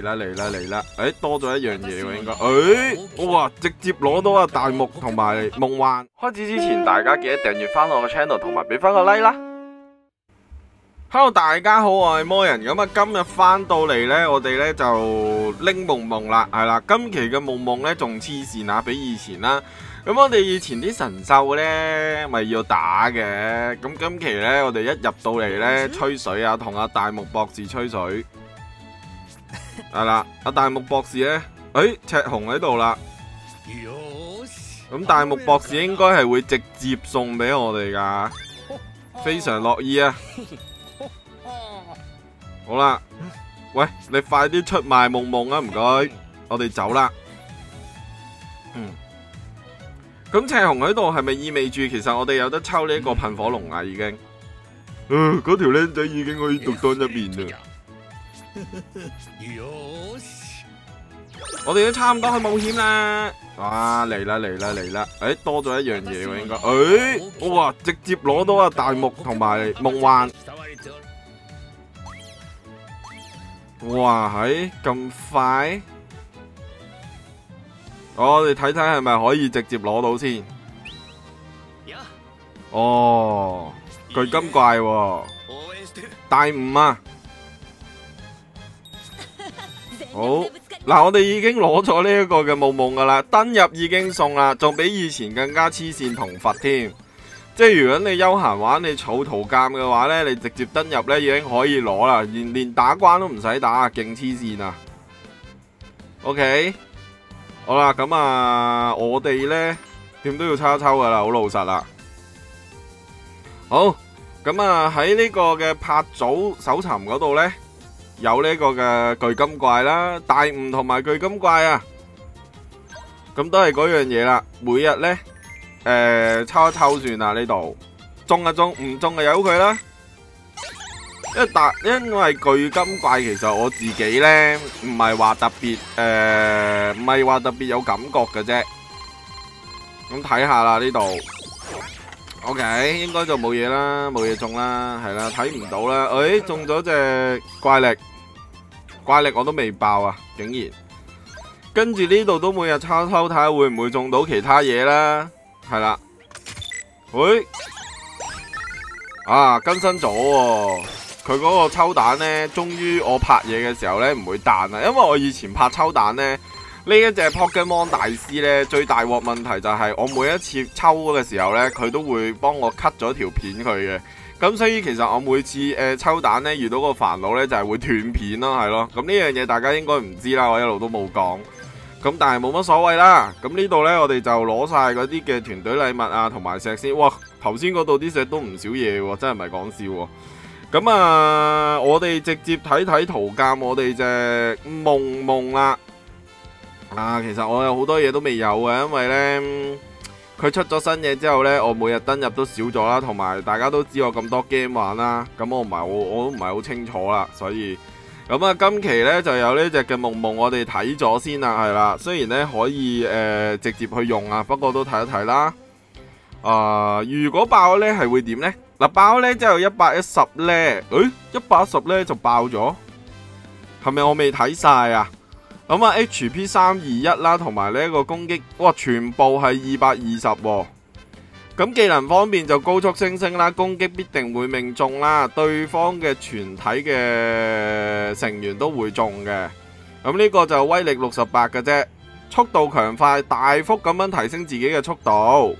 嚟啦嚟啦嚟啦！誒，多咗一樣嘢喎，應該。誒，哇，直接攞到啊大木同埋夢幻。開始之前，大家記得訂閱翻我個 channel，同埋俾翻個 like 啦。Hello，大家好，我係魔人。咁啊，今日翻到嚟呢，我哋呢就拎夢夢啦，係啦。今期嘅夢夢呢，仲黐線啊，比以前啦。咁我哋以前啲神獸呢咪要打嘅，咁今期呢，我哋一入到嚟呢，吹水啊，同阿大木博士吹水，係啦，阿大木博士呢，誒，赤紅喺度啦，咁大木博士應該係會直接送俾我哋噶，非常樂意啊，好啦，喂，你快啲出賣夢夢啊，唔該，我哋走啦，嗯。咁赤紅喺度係咪意味住其實我哋有得抽呢一個噴火龍啊？已經，誒，嗰條僆仔已經可以獨當一面啦。我哋都差唔多去冒險啦。哇，嚟啦嚟啦嚟啦！誒，多咗一樣嘢喎，應該。誒，哇，直接攞到啊大木同埋夢幻。哇，係咁快？我哋睇睇係咪可以直接攞到先？哦，巨金怪喎，大五啊！好，嗱，我哋已經攞咗呢一個嘅梦梦噶啦，登入已經送啦，仲比以前更加黐線同佛添。即係如果你休閒玩你草圖鑑嘅話呢，你直接登入呢已經可以攞啦，連連打關都唔使打，勁黐線啊！OK。好啦，咁啊，我哋呢點都要抽一抽噶啦，好老實啦。好，咁啊喺呢個嘅拍組搜尋嗰度呢，有呢個嘅巨金怪啦，大悟同埋巨金怪啊，咁都係嗰樣嘢啦。每日呢，诶、抽一抽算啦，呢度中啊中，唔中啊由佢啦。因為大，因為巨金怪其實我自己咧唔係話特別誒，唔係話特別有感覺嘅啫。咁睇下啦呢度，OK，應該就冇嘢啦，冇嘢中啦，係啦，睇唔到啦。誒，中咗隻怪力，怪力我都未爆啊，竟然。跟住呢度都每日抽抽睇下會唔會中到其他嘢啦，係啦。喂，啊，更新咗。佢嗰個抽蛋呢，終於我拍嘢嘅時候呢，唔會彈啦，因為我以前拍抽蛋呢，呢一隻 Pokemon 大師呢，最大鑊問題就係我每一次抽嘅時候呢，佢都會幫我 cut 咗條片佢嘅，咁所以其實我每次誒、抽蛋呢，遇到個煩惱呢，就係會斷片咯，係咯，咁呢樣嘢大家應該唔知啦，我一路都冇講，咁但係冇乜所謂啦，咁呢度呢，我哋就攞晒嗰啲嘅團隊禮物啊，同埋石先，哇，頭先嗰度啲石都唔少嘢喎，真係唔係講笑。咁啊，我哋直接睇睇圖鑑，我哋隻夢夢啦。啊，其實我有好多嘢都未有嘅，因為呢，佢出咗新嘢之後呢，我每日登入都少咗啦，同埋大家都知我咁多 game 玩啦，咁我唔係我我都唔系好清楚啦，所以咁啊，今期呢就有呢隻嘅梦梦，我哋睇咗先啦，係啦，雖然呢可以诶、直接去用啊，不過都睇一睇啦。啊，如果爆呢係會點呢？嗱，爆咧之后一百一十咧，诶，一百一十咧就爆咗，係咪我未睇晒啊？咁啊，HP 三二一啦，同埋呢一個攻擊，哇，全部係二百二十，咁技能方面就高速升升啦，攻擊必定會命中啦，對方嘅全體嘅成員都會中嘅，咁呢個就威力六十八嘅啫，速度強快，大幅咁樣提升自己嘅速度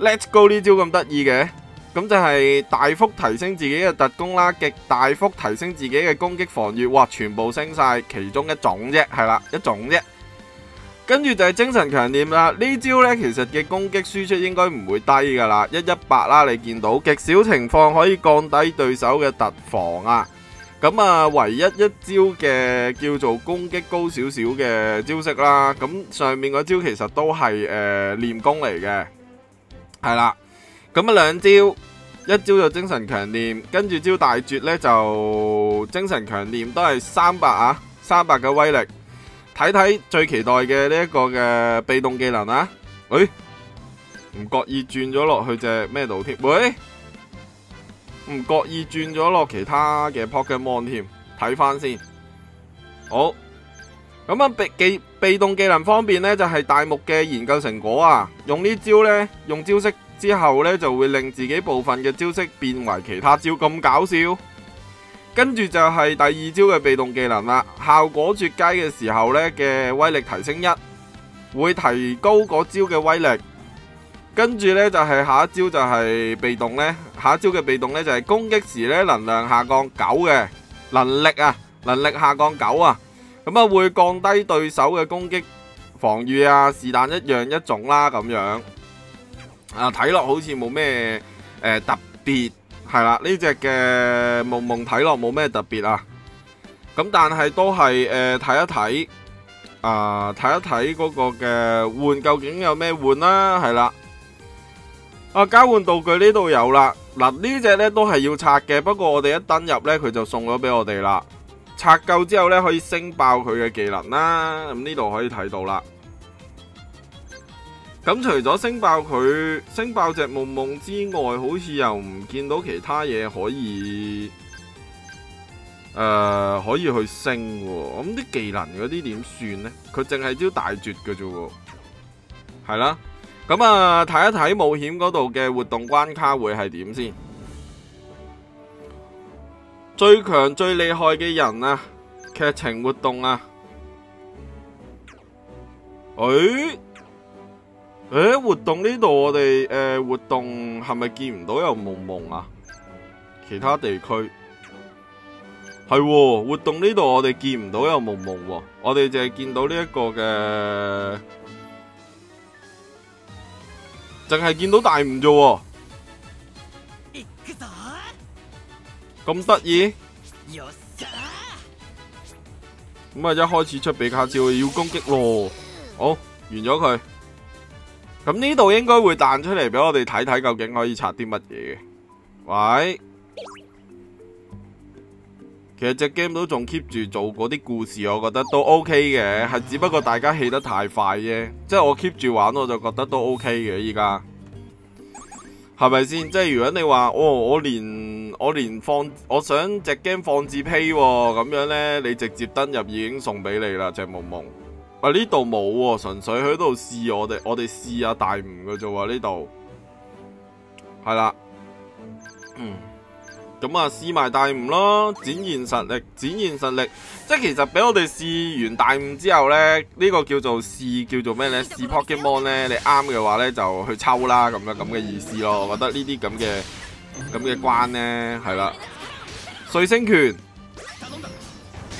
，Let's go 呢招咁得意嘅。咁就係大幅提升自己嘅特攻啦，極大幅提升自己嘅攻擊防御，哇！全部升晒，其中一種啫，係啦，一種啫。跟住就係精神強念啦，呢招呢，其實嘅攻擊輸出應該唔會低噶啦，一一八啦，你見到極少情況可以降低對手嘅突防啊。咁啊，唯一一招嘅叫做攻擊高少少嘅招式啦，咁上面嗰招其實都係誒練功嚟嘅，係啦。咁啊，兩招，一招就精神強念，跟住招大絕呢，就精神強念都係三百啊，三百嘅威力。睇睇最期待嘅呢一個嘅被動技能啊，誒，唔覺意轉咗落去隻咩度添？喂，唔覺意轉咗落其他嘅 Pokemon 添，睇翻先。好，咁啊，被技被動技能方面呢，就係大木嘅研究成果啊！用呢招呢，用招式之後呢，就會令自己部分嘅招式變為其他招，咁搞笑。跟住就係第二招嘅被動技能啦，效果絕佳嘅時候呢嘅威力提升一，會提高嗰招嘅威力。跟住呢，就係下一招就係被動呢，下一招嘅被動呢，就係攻擊時呢能量下降九嘅能力啊，能力下降九啊。咁啊，會降低對手嘅攻擊防御啊，是但一樣一種啦，咁樣啊，睇落好似冇咩誒特別，係啦，呢隻嘅夢夢睇落冇咩特別啊，咁但係都係誒睇一睇啊，睇一睇嗰個嘅換究竟有咩換啦，係啦，啊交換道具呢度有啦，嗱呢隻呢都係要拆嘅，不過我哋一登入呢，佢就送咗俾我哋啦。拆夠之後呢，可以升爆佢嘅技能啦。咁呢度可以睇到啦。咁除咗升爆佢，升爆隻夢夢之外，好似又唔見到其他嘢可以，诶、可以去升。咁啲技能嗰啲點算呢？佢淨係招大絕嘅啫。係啦。咁啊，睇一睇冒險嗰度嘅活動關卡會係點先。最強最厲害嘅人啊！劇情活動啊！誒誒，活動呢度我哋誒活動係咪見唔到有梦梦啊？其他地區係活動呢度我哋見唔到有夢夢喎，我哋淨係見到呢一個嘅，淨係見到大悟啫。咁得意，咁啊！一開始出比卡超要攻擊咯，好完咗佢。咁呢度應該會彈出嚟俾我哋睇睇，究竟可以拆啲乜嘢？喂，其實隻 game 都仲 keep 住做嗰啲故事，我覺得都 OK 嘅，係只不過大家起得太快啫。即係我 keep 住玩，我就覺得都 OK 嘅。依家係咪先？即係如果你話，哦，我連。我连放我想隻 game 放置 P 咁樣呢，你直接登入已經送俾你啦，隻夢夢。啊呢度冇喎，純粹喺度試我哋，我哋試下大悟嘅啫喎，呢度係啦。嗯，咁啊試埋大悟咯，展現實力，展現實力。即係其實俾我哋試完大悟之後呢，呢、呢個叫做試叫做咩呢？試 Pokemon 呢，你啱嘅話呢，就去抽啦，咁樣咁嘅意思咯。我覺得呢啲咁嘅。咁嘅關呢，係啦，碎星拳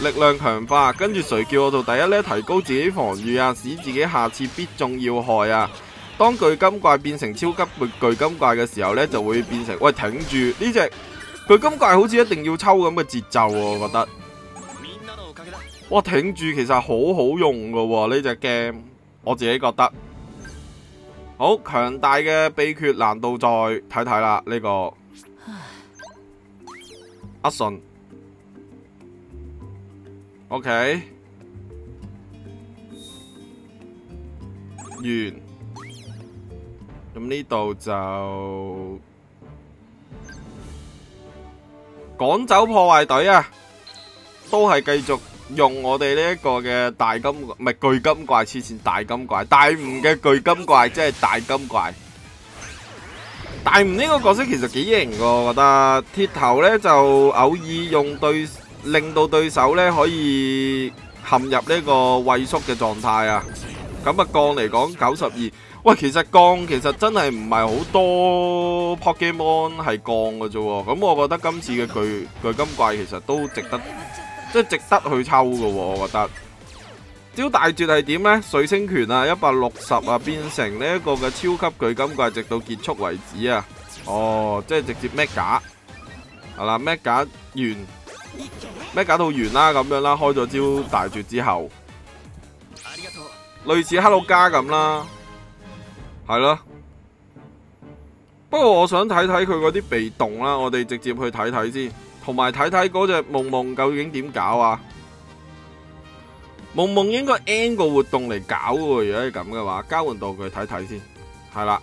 力量強化，跟住誰叫我做第一呢？提高自己防御啊，使自己下次必中要害啊！當巨金怪變成超級巨金怪嘅時候呢，就會變成喂，挺住呢隻巨金怪，好似一定要抽咁嘅節奏喎，我覺得。哇，挺住其實好好用噶，呢隻 game，我自己覺得好強大嘅秘訣，難度再睇睇啦，呢個。阿信，OK，完，咁呢度就趕走破壞隊啊，都係繼續用我哋呢一個嘅大金唔係巨金怪，黐线大金怪，大吳嘅巨金怪，即係大金怪。大吳呢個角色其實幾型噶，我覺得。鐵頭呢就偶爾用對令到對手呢可以陷入呢個畏縮嘅狀態啊。咁啊，降嚟講九十二，喂，其實降其實真係唔係好多 Pokemon 係降嘅啫。咁我覺得今次嘅巨巨金怪其實都值得，即係值得去抽嘅，我覺得。招大絕係點呢？水星拳啊，一百六十啊，變成呢一個嘅超級巨金怪，直到結束為止啊！哦，即係直接 mega 係啦，mega 完，mega 到完啦，咁樣啦，開咗招大絕之後，類似 Hello 加咁啦，係咯。不過我想睇睇佢嗰啲被动啦，我哋直接去睇睇先，同埋睇睇嗰隻夢夢究竟點搞啊！夢夢應該 N 個活動嚟搞喎，如果係咁嘅話，交換道具睇睇先，係啦。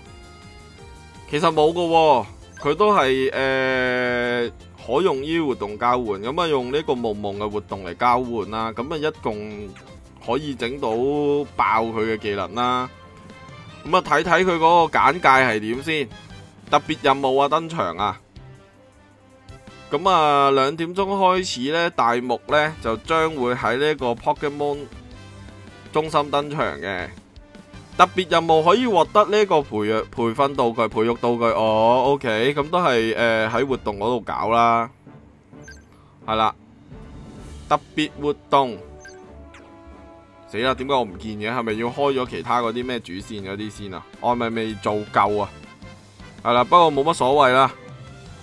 其實冇喎，佢都係誒、呃、可用於活動交換，咁啊用呢個夢夢嘅活動嚟交換啦，咁啊一共可以整到爆佢嘅技能啦。咁啊，睇睇佢嗰個簡介係點先。特別任務啊，登場啊！咁啊，兩點鐘開始呢，大木呢就將會喺呢個 Pokemon 中心登場嘅。特別任務可以獲得呢個培育培訓道具、培育道具。哦，OK，咁都係誒喺活動嗰度搞啦。係啦，特別活動。死啦！點解我唔見嘅？係咪要開咗其他嗰啲咩主線嗰啲先啊？我係咪未做夠啊？係啦，不過冇乜所謂啦。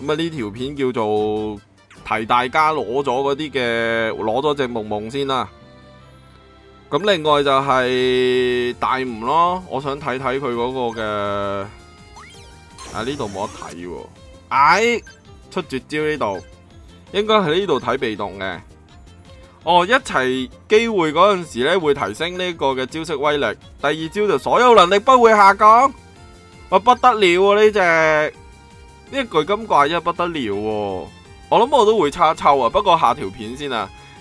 咁啊，呢條片叫做提大家攞咗嗰啲嘅，攞咗隻夢夢先啦。咁另外就係大吴咯，我想睇睇佢嗰個嘅，啊呢度冇得睇喎。哎，出絕招呢度，應該喺呢度睇被動嘅。哦，一齊機會嗰陣時咧會提升呢個嘅招式威力。第二招就所有能力不會下降。我不得了啊！呢隻呢個巨金怪真係不得了喎，我諗我都會叉抽啊，不過下條片先啊，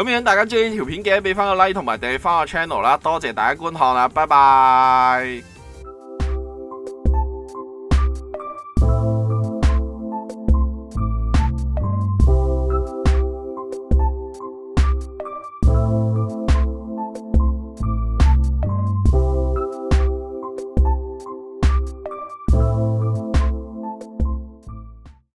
咁樣大家中意呢條片記得俾翻個 like 同埋訂閱翻個 channel 啦。多謝大家觀看啦，拜拜。